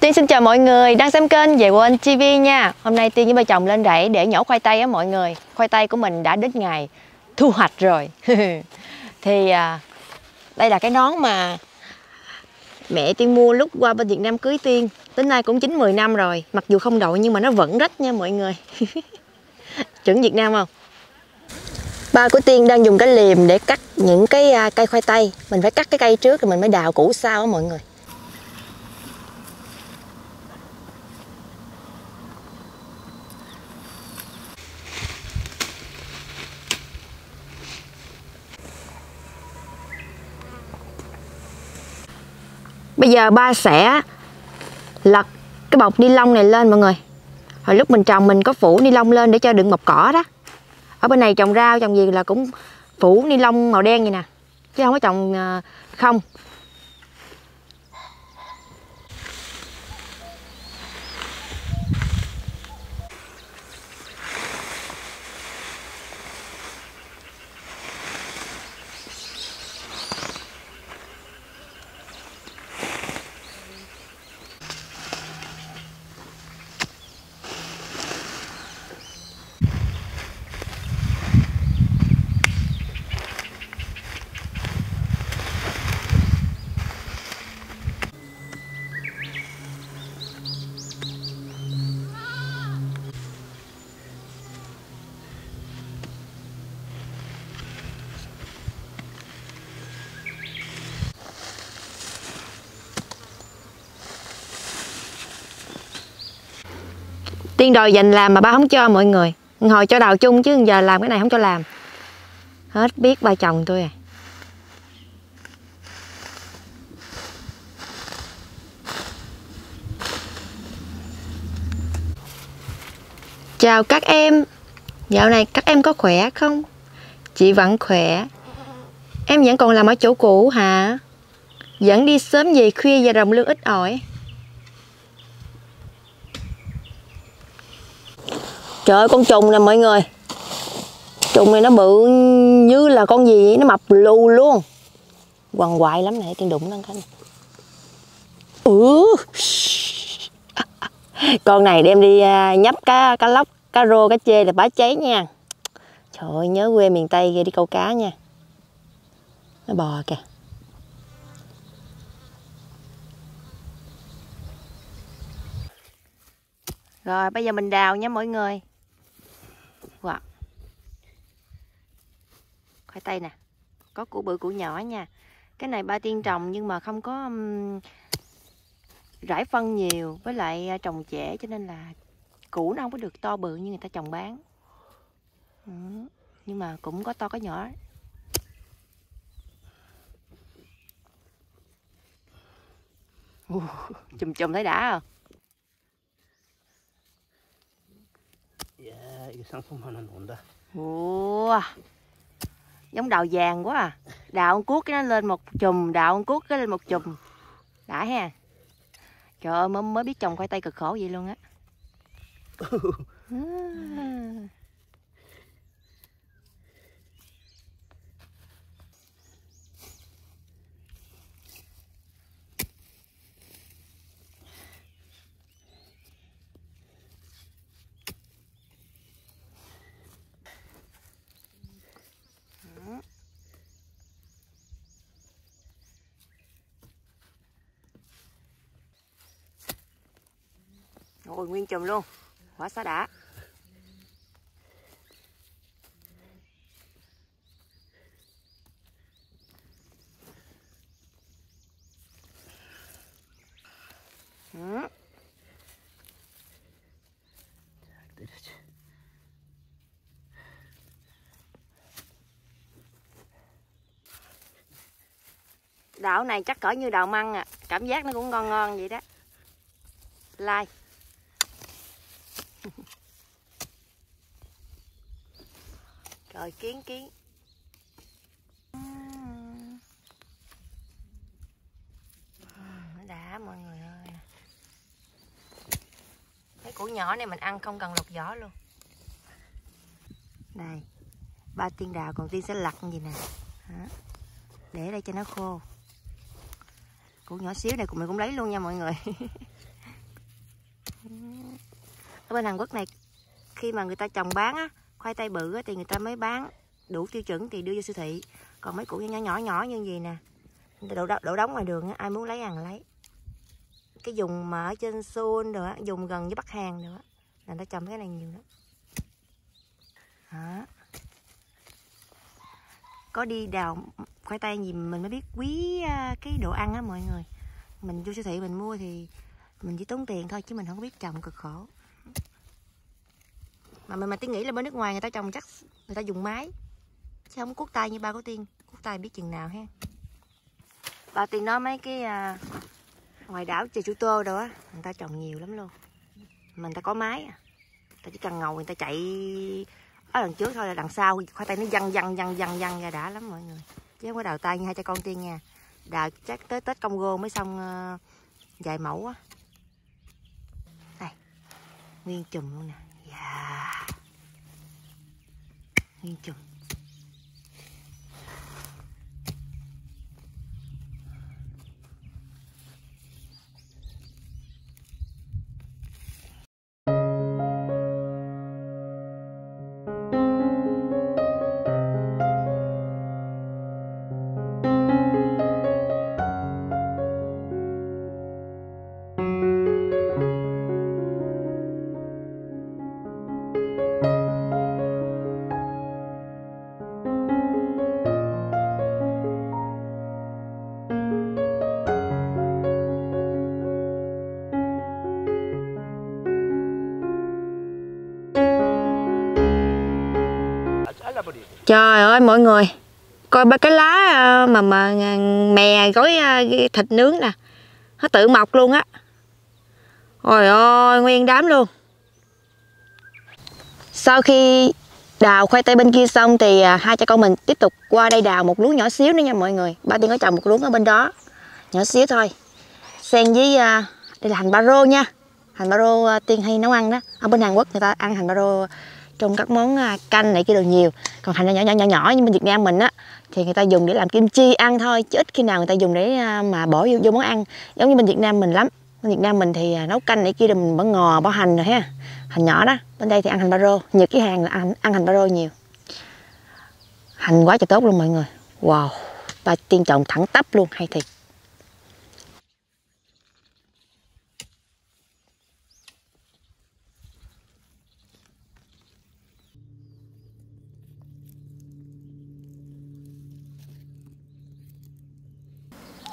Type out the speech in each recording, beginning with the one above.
Tiên xin chào mọi người đang xem kênh về quên TV nha. Hôm nay Tiên với ba chồng lên rẫy để nhổ khoai tây á mọi người. Khoai tây của mình đã đến ngày thu hoạch rồi. Thì à, đây là cái nón mà mẹ Tiên mua lúc qua bên Việt Nam cưới Tiên. Đến nay cũng 9-10 năm rồi Mặc dù không đội nhưng mà nó vẫn rách nha mọi người. Chuẩn Việt Nam không? Ba của Tiên đang dùng cái liềm để cắt những cái à, cây khoai tây. Mình phải cắt cái cây trước rồi mình mới đào củ sau á mọi người. Bây giờ ba sẽ lật cái bọc ni lông này lên mọi người. Hồi lúc mình trồng mình có phủ ni lông lên để cho đựng mọc cỏ đó. Ở bên này trồng rau, trồng gì là cũng phủ ni lông màu đen vậy nè. Chứ không có trồng ờ, không. Tiên đòi dành làm mà ba không cho mọi người. Hồi cho đào chung chứ, giờ làm cái này không cho làm. Hết biết ba chồng tôi à Chào các em. Dạo này các em có khỏe không? Chị vẫn khỏe. Em vẫn còn làm ở chỗ cũ hả? Vẫn đi sớm về khuya và đồng lương ít ỏi. Trời ơi con trùng nè mọi người. Trùng này nó bự như là con gì? Nó mập lù luôn. Quằn quại lắm này Tiên đụng nó cái này. Ừ. Con này đem đi à, nhấp cá, cá lóc, cá rô, cá chê là bá cháy nha. Trời ơi nhớ quê miền Tây ghê đi câu cá nha. Nó bò kìa. Rồi bây giờ mình đào nha mọi người Wow Khoai tây nè Có củ bự củ nhỏ nha Cái này ba tiên trồng nhưng mà không có um, Rải phân nhiều Với lại à, trồng trễ cho nên là Củ nó không có được to bự như người ta trồng bán ừ. Nhưng mà cũng có to có nhỏ Uh, chùm chùm thấy đã không? 야, 이거 상품 하나 나온다. Ủa, giống đào vàng quá à. Đào con cuốc cái nó lên một chùm đào con cuốc cái lên một chùm. Đã ha. Trời ơi mới, mới biết trồng khoai tây cực khổ vậy luôn á Ôi nguyên chùm luôn. Hóa xá đã. Hı. Đảo này chắc cỡ như đào măng à. Cảm giác nó cũng ngon ngon vậy đó. Like rồi, kiến kiến. Đã, mọi người ơi. Cái củ nhỏ này mình ăn không cần lột vỏ luôn. Đây, Ba tiên đào còn tiên sẽ lặt gì nè. Để đây cho nó khô. Củ nhỏ xíu này mình cũng lấy luôn nha, mọi người. Ở bên Hàn Quốc này, khi mà người ta trồng bán á khoai tây bự thì người ta mới bán đủ tiêu chuẩn thì đưa vô siêu thị. Còn mấy củ nhỏ nhỏ nhỏ như gì nè. Đổ, đổ đóng ngoài đường á, ai muốn lấy ăn lấy. Cái dùng mà ở trên Seoul rồi á, dùng gần với Bắc Hàn nữa là nó trồng cái này nhiều lắm. Đó. có đi đào khoai tây gì mình mới biết quý à, cái đồ ăn á mọi người. Mình vô siêu thị mình mua thì mình chỉ tốn tiền thôi chứ mình không biết trồng cực khổ mà mình mà tiên nghĩ là bên nước ngoài người ta trồng chắc người ta dùng máy. Chứ không cuốc tay như ba của tiên. Cuốc tay biết chừng nào ha. Ba tiên nói mấy cái à, ngoài đảo trời chú tô đâu á người ta trồng nhiều lắm luôn. Mà người ta có máy à. Ta chỉ cần ngồi người ta chạy ở lần trước thôi là đằng sau. Khoai tây nó văng văng văng văng văng ra đã lắm mọi người. Chứ không có đào tay như hai cha con tiên nha. Đào chắc tới tết công gô mới xong uh, mẫu á. Đây nguyên chùm luôn nè. Yeah nguyên chùm Trời ơi, mọi người. Coi ba cái lá à, mà mà à, mè gói à, thịt nướng nè. Nó tự mọc luôn á. Ôi ơi nguyên đám luôn. Sau khi đào khoai tây bên kia xong thì hai cha con mình tiếp tục qua đây đào một luống nhỏ xíu nữa nha mọi người. Ba Tiên có trồng một luống ở bên đó, Nhỏ xíu thôi. Xen với đây là hành ba rô nha. Hành ba rô Tiên hay nấu ăn đó. Ở bên Hàn Quốc người ta ăn hành ba rô trong các món à, canh này kia đồ nhiều. Còn hành nhỏ nhỏ nhỏ nhỏ như bên Việt Nam mình á thì người ta dùng để làm kim chi ăn thôi chứ ít khi nào người ta dùng để à, mà bỏ vô, vô món ăn. Giống như bên Việt Nam mình lắm. Bên Việt Nam mình thì à, nấu canh này kia rồi mình bỏ ngò bỏ hành rồi ha. Hành nhỏ đó bên đây thì ăn hành ba rô. Nhiều cái hàng là ăn, ăn hành ba rô nhiều. Hành quá trời tốt luôn mọi người. Wow ta tiên trồng thẳng tắp luôn hay thiệt.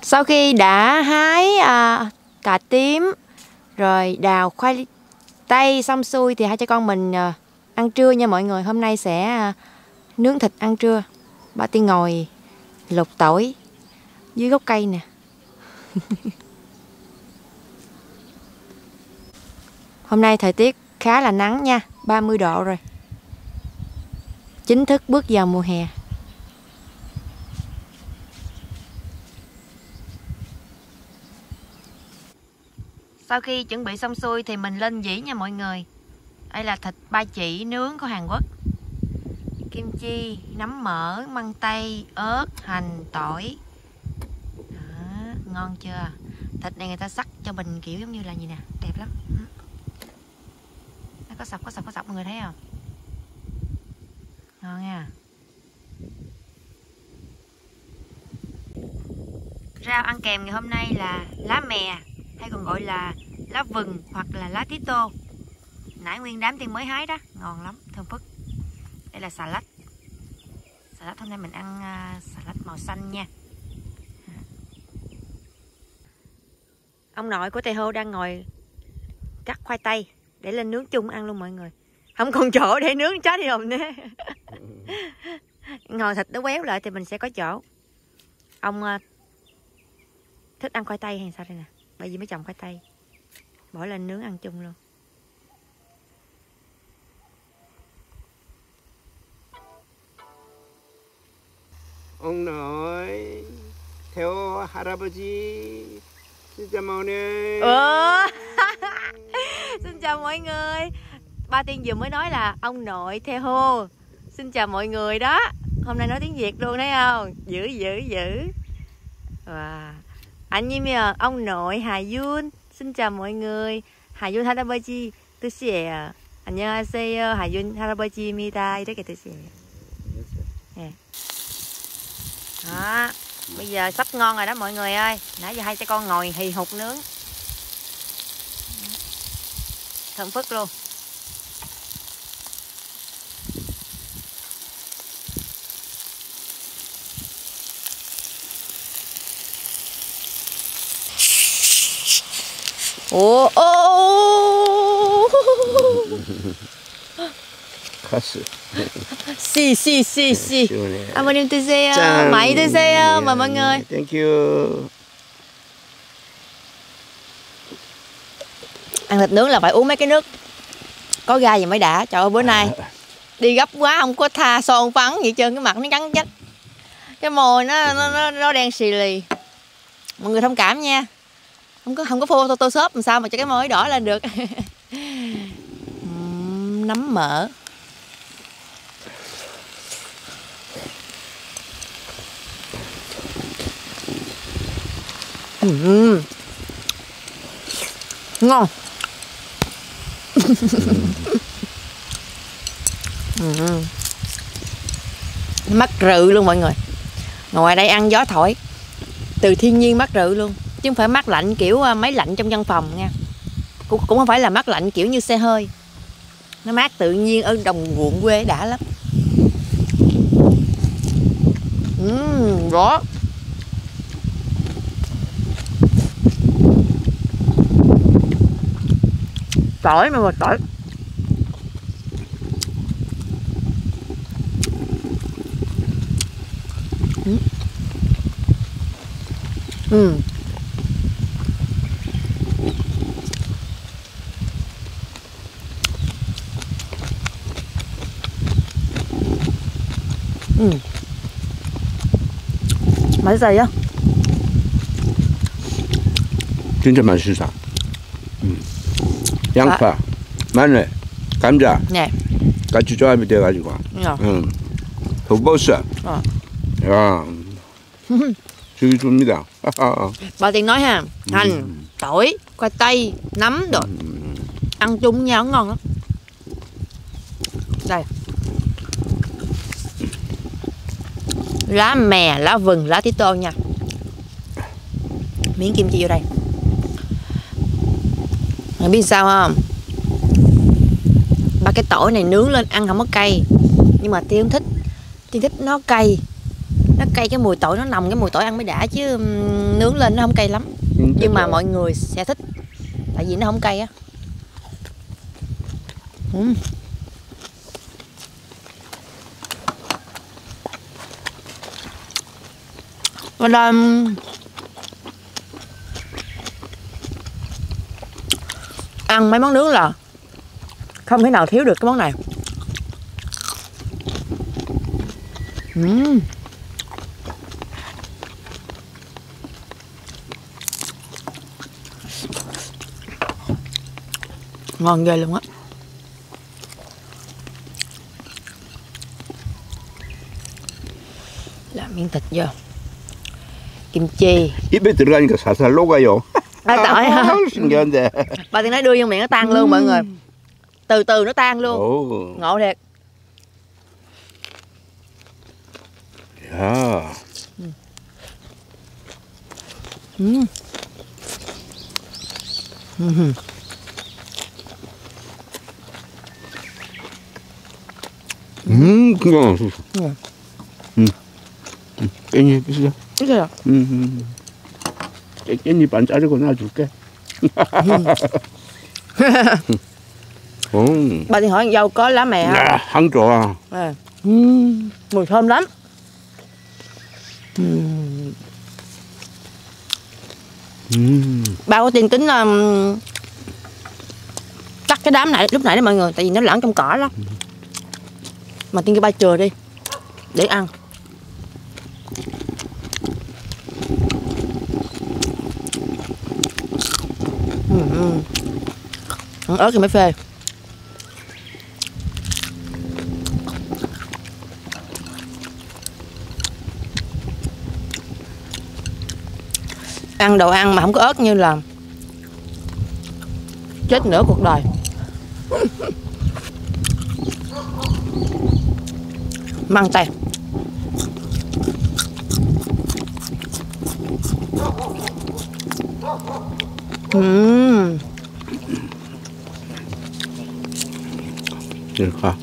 Sau khi đã hái à, cà tím rồi đào khoai tây xong xuôi thì hai cha con mình à, ăn trưa nha mọi người. Hôm nay sẽ à, nướng thịt ăn trưa. Ba Tiên ngồi lục tỏi dưới gốc cây nè. Hôm nay thời tiết khá là nắng nha, 30 độ rồi. Chính thức bước vào mùa hè. Sau khi chuẩn bị xong xuôi thì mình lên dĩ nha mọi người. Đây là thịt ba chỉ nướng của Hàn Quốc. Kim chi, nấm mỡ, măng tây, ớt, hành, tỏi. Đó, Ngon chưa? Thịt này người ta sắc cho mình kiểu giống như là gì nè? Đẹp lắm. Ừ. Nó có sọc, có sọc, có sọc mọi người thấy không? Ngon nha. Rau ăn kèm ngày hôm nay là lá mè hay còn gọi là lá vừng hoặc là lá tí tô. Nãy nguyên đám tiên mới hái đó ngon lắm thơm phức. Đây là xà lách. Xà lách hôm nay mình ăn uh, xà lách màu xanh nha. Ông nội của tây hô đang ngồi cắt khoai tây để lên nướng chung ăn luôn mọi người. Không còn chỗ để nướng chết đi hồn nè ngồi thịt nó quéo lại thì mình sẽ có chỗ. Ông uh, thích ăn khoai tây hay sao đây nè bởi vì mới trồng khoai tây bỏ lên nướng ăn chung luôn ông nội theo 할아버지 진짜 mau네 Ủa? xin chào mọi người ba tiên vừa mới nói là ông nội theo hô xin chào mọi người đó hôm nay nói tiếng việt luôn thấy không dữ dữ dữ wow. anh như miệng ông nội Hà Yun. Xin chào mọi người. Hà Yun Harabaji, tôi sẽ à, anh nhớ say sẽ Hà Yun Harabaji, mi tay đấy cái tôi sẽ. Dạ. Đó, bây giờ sắp ngon rồi đó mọi người ơi. Nãy giờ hai cha con ngồi hì hục nướng. Thơm phức luôn. 오, 오, 카스. xì xì xì xì. 시원해. 아버님 드세요. 짠. 많이 드세요. mà mọi người. 땡큐. Ăn thịt nướng là phải uống mấy cái nước có ga gì mới đã. Trời ơi bữa nay đi gấp quá không có tha son phấn gì trơn cái mặt nó trắng chết. Cái môi nó nó nó, nó đen xì lì. Mọi người thông cảm nha. Không có không có phô photoshop làm sao mà cho cái môi đỏ lên được. Nấm mỡ. uhm. ngon Ừm. mắc rự luôn mọi người ngồi đây ăn gió thổi từ thiên nhiên mắc rự luôn chứ không phải mát lạnh kiểu ờ, máy lạnh trong văn phòng nha. Cũng cũng không phải là mát lạnh kiểu như xe hơi. Nó mát tự nhiên ở đồng ruộng quê đã lắm. Uhm, đó tỏi mà mà tỏi. Ừ. ừ 맛있어요? 진짜 맛있어. 음. 양파, 마늘, 감자 네. 같이 조합이 돼가지고. 어. 응. 흑버섯. 어. 야. 죽이 줍니다. Bà Tiền nói ha Hành, tỏi, khoai tây, nấm đồ Ăn chung với nhau ngon lắm Lá mè, lá vừng, lá tí tôn nha. Miếng kim chi vô đây. Mày biết sao không? Ba cái tỏi này nướng lên ăn không có cay. Nhưng mà Tiên không thích Tiên thích nó cay. Nó cay cái mùi tỏi Nó nồng cái mùi tỏi ăn mới đã Chứ nướng lên nó không cay lắm. Nhưng mà mọi người sẽ thích tại vì nó không cay á. Ừm. Vâng, Và là ăn mấy món nướng là không thể nào thiếu được cái món này. Uhm. ngon ghê luôn á. Làm miếng thịt vô. kim chi 입에 들어가니까 살살 녹아요. à, tỏi hả 신기한데. bà tiên nói đưa vô miệng nó tan luôn mọi người từ từ nó tan luôn 오. ngộ thiệt 야. Ừm. Ừm. 음, 그거. 응. 음. 음. 깻잎 있어? 이거요 음. 음. 깻- 깻잎 반 자르고 놔줄게. 음. bà tiên hỏi dâu có lá mè không 야, 향 좋아. à, 음. mùi thơm lắm Ừm. 음. ba có tiên tính um, cắt cái đám này lúc nãy đó mọi người tại vì nó lẫn trong cỏ lắm mà tiên kêu ba chừa đi để ăn ừ. Ăn ớt thì mới phê ăn đồ ăn mà không có ớt như là chết nửa cuộc đời măng tay. Ừm, Được hả?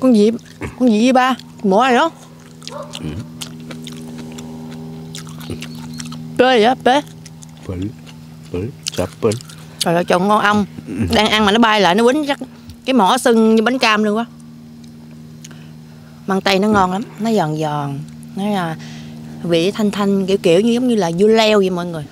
con gì con gì vậy ba mổ ai đó bê vậy bê Bự. Bự. Chập bự. trời ơi chồng ngon ong đang ăn mà nó bay lại nó quýnh chắc cái mỏ sưng như bánh cam luôn quá măng tây nó ngon lắm nó giòn giòn nó là vị thanh thanh kiểu kiểu như giống như là dưa leo vậy mọi người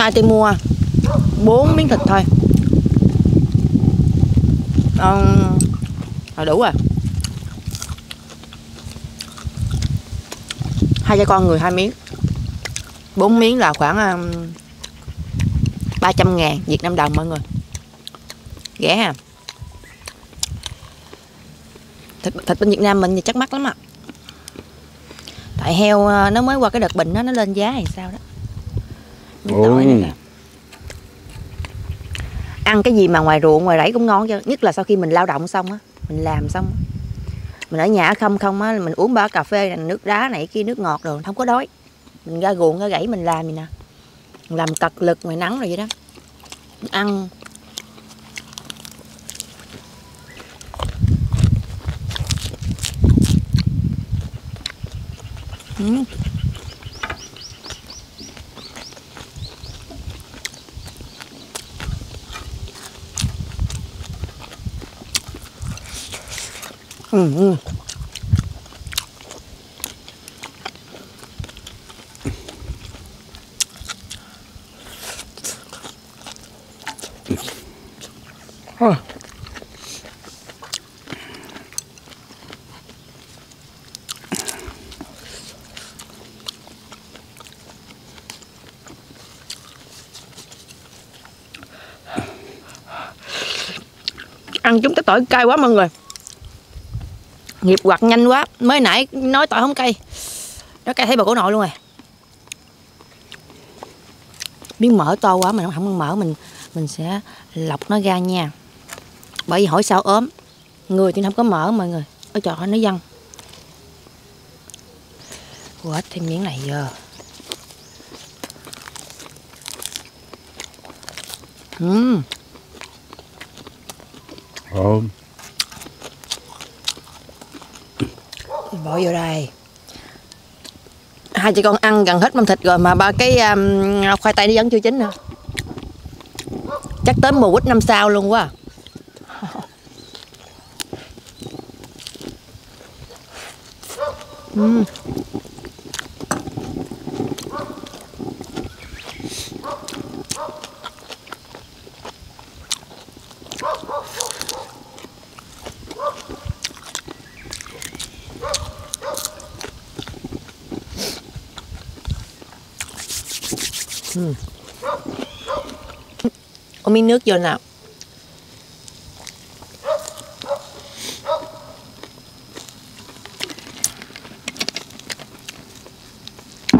nay tôi mua bốn miếng thịt thôi. À là đủ rồi. Hai cha con người hai miếng. Bốn miếng là khoảng ờ, ba 300 ngàn Việt Nam đồng mọi người. Rẻ ha. Thịt, thịt bên Việt Nam mình thì chắc mắc lắm ạ. Tại heo ờ, nó mới qua cái đợt bệnh đó nó lên giá hay sao đó tỏi này nè. ăn cái gì mà ngoài ruộng ngoài rẫy cũng ngon chứ nhất là sau khi mình lao động xong á mình làm xong á. mình ở nhà không không á mình uống ba cà phê này, nước đá này kia nước ngọt rồi không có đói mình ra ruộng ra rẫy mình làm gì nè mình làm cật lực ngoài nắng rồi vậy đó ăn Ừ. Ừ, ừ. Ăn chúng cái tỏi cay quá mọi người nghiệp quạt nhanh quá. Mới nãy nói tỏi không cay. Nó cay thấy bà cổ nội luôn rồi. Miếng mỡ to quá mình không ăn mỡ, mình mình sẽ lọc nó ra nha. Bởi vì hỏi sao ốm. Người thì không có mỡ mọi người. Ở trời ơi nó văng quết thêm miếng này giờ. Ừ. Uhm. Bỏ vô đây. Hai chị con ăn gần hết mâm thịt rồi mà ba cái um, khoai tây nó vẫn chưa chín nữa. Chắc tới mùa quýt năm sau luôn quá à. Ừm. Có miếng nước vô nào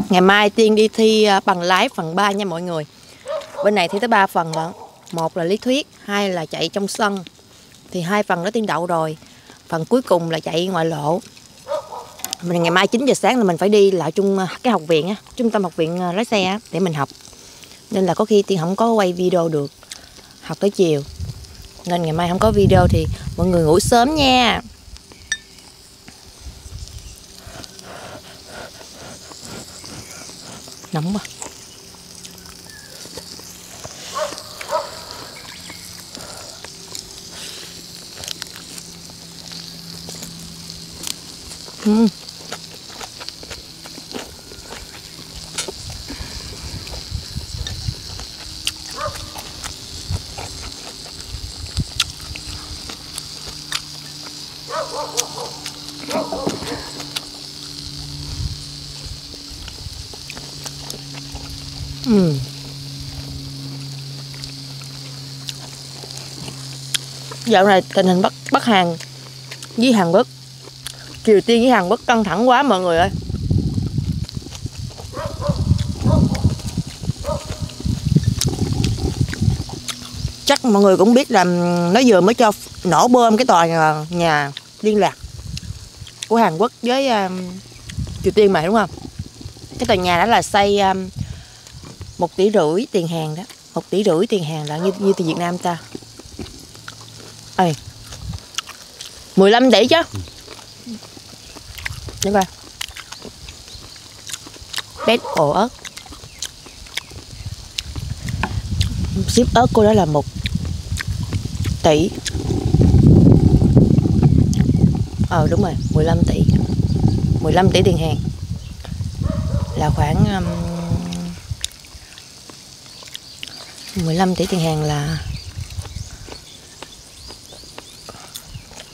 Ngày mai Tiên đi thi à, bằng lái phần 3 nha mọi người. Bên này thi tới 3 phần đó. Một là lý thuyết, hai là chạy trong sân. Thì hai phần đó Tiên đậu rồi. Phần cuối cùng là chạy ngoại lộ. Mình ngày mai 9 giờ sáng là mình phải đi lại chung à, cái học viện á, trung tâm học viện à, lái xe á, để mình học. Nên là có khi Tiên không có quay video được học tới chiều. Nên ngày mai không có video thì mọi người ngủ sớm nha. Nóng quá. Ừ. Ừ. dạo này tình hình Bắc Bắc Hàn với Hàn Quốc Triều Tiên với Hàn Quốc căng thẳng quá mọi người ơi chắc mọi người cũng biết là nó vừa mới cho nổ bơm cái tòa nhà, nhà liên lạc của Hàn Quốc với um, Triều Tiên mà đúng không? Cái tòa nhà đó là xây um, một tỷ rưỡi tiền hàng đó. Một tỷ rưỡi tiền hàng là như như từ Việt Nam ta. Ơi 15 tỷ chứ? Đúng không? bét ổ ớt. Ship ớt cô đó là một tỷ ờ đúng rồi 15 tỷ. 15 tỷ tiền hàng. Là khoảng um, 15 tỷ tiền hàng là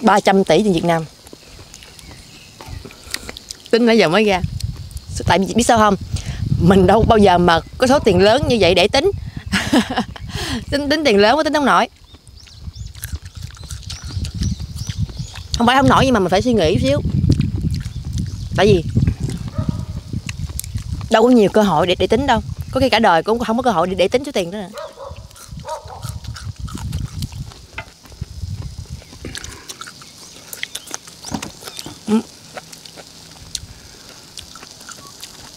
300 tỷ tiền Việt Nam. Tính nãy giờ mới ra. Tại vì biết sao không? Mình đâu bao giờ mà có số tiền lớn như vậy để tính. Tính tính tiền lớn mới tính không nổi. Không phải không nổi nhưng mà mình phải suy nghĩ xíu. Tại vì đâu có nhiều cơ hội để để tính đâu. Có khi cả đời cũng không có cơ hội để, để tính số tiền đó nữa ừ.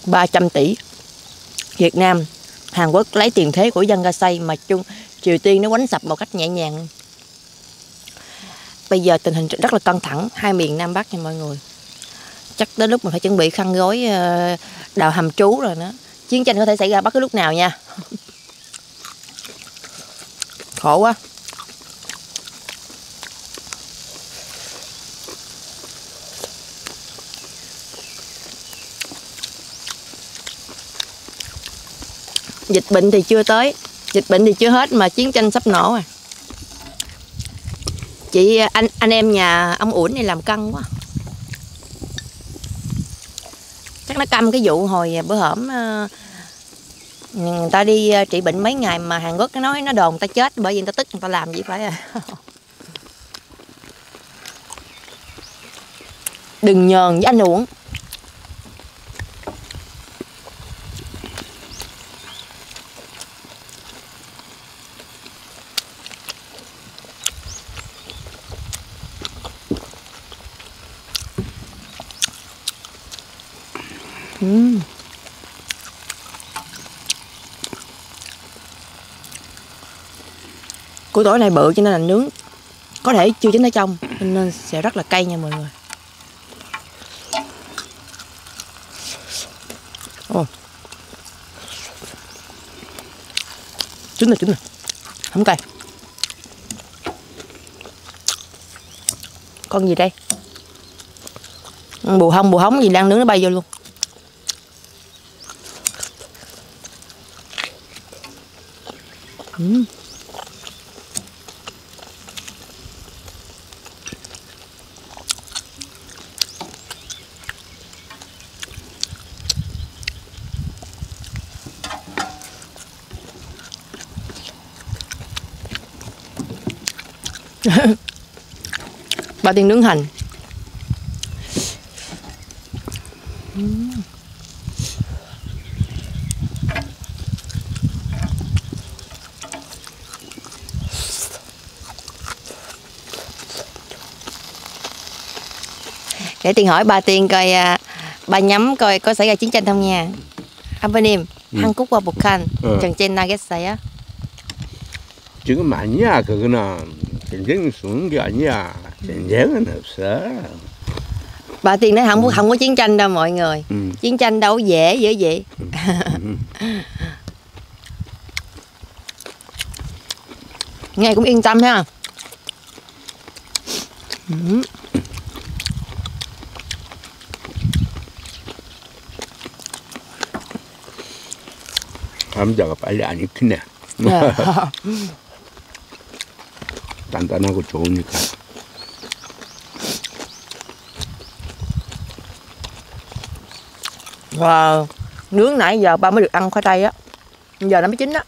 ba trăm tỷ. Việt Nam Hàn Quốc lấy tiền thế của dân ra xây mà chung Triều Tiên nó quánh sập một cách nhẹ nhàng bây giờ tình hình rất là căng thẳng, hai miền Nam Bắc nha mọi người. Chắc đến lúc mình phải chuẩn bị khăn gói ờ, đào hầm trú rồi đó chiến tranh có thể xảy ra bất cứ lúc nào nha. Khổ quá. Dịch bệnh thì chưa tới, dịch bệnh thì chưa hết mà chiến tranh sắp nổ à chị, anh anh em nhà ông uẩn này làm căng quá. Chắc nó căm cái vụ hồi bữa hổm ờ, người ta đi ờ, trị bệnh mấy ngày mà Hàn Quốc nó nói nó đồn người ta chết bởi vì người ta tức người ta làm gì phải à. Đừng nhờn với anh uổng Uhm. Củ tỏi này bự cho nên là nướng. Có thể chưa chín ở trong, Nên sẽ rất là cay nha mọi người. Ồ. Chín rồi chín rồi. Không cay. Con gì đây? Bù hông, bù hóng gì đang nướng nó bay vô luôn. Mm. ba tiên nướng hành uhm. để tiên hỏi ba tiên coi à, ba nhắm coi có xảy ra chiến tranh không nha 아버님 음. 한국과 북한 어. 전쟁 나겠어요? 지금 아니야 그거는 전쟁이 쓰는 게 아니야 tranh gián anh hợp sở bà tiền nói không ừ. không có chiến tranh đâu mọi người. Ừ. chiến tranh đâu dễ dễ vậy. Ừ. nghe cũng yên tâm ha. Ừ. không giờ phải là những cái nè. Dạ. Tàn tàn nó có chỗ như cái Wow. Nướng nãy giờ ba mới được ăn khoai tây á. Giờ nó mới chín á.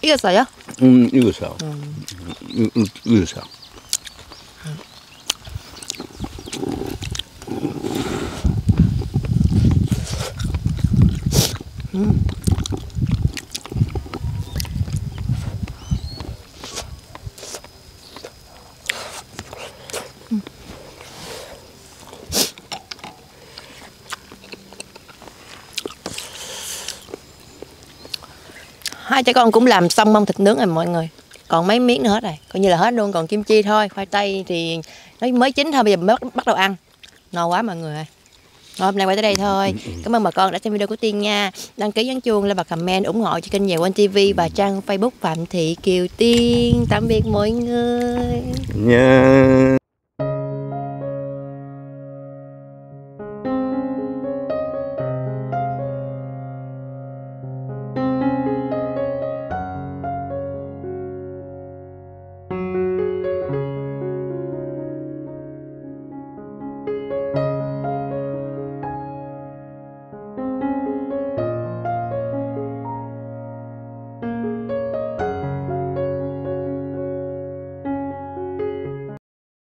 Ít sao á? Ừ, ít sao. Ừ. ừ, ừ ít sao. Cha con cũng làm xong mông thịt nướng rồi mọi người. Còn mấy miếng nữa hết rồi. Coi như là hết luôn còn kim chi thôi khoai tây thì nó mới chín thôi bây giờ mình bắt, đầu ăn. No quá mọi người ơi. Rồi hôm nay quay tới đây thôi. Cảm ơn bà con đã xem video của tiên nha. Đăng ký nhấn chuông like và comment ủng hộ cho kênh nhà quanh tv và trang facebook phạm thị kiều tiên. Tạm biệt mọi người. Nha.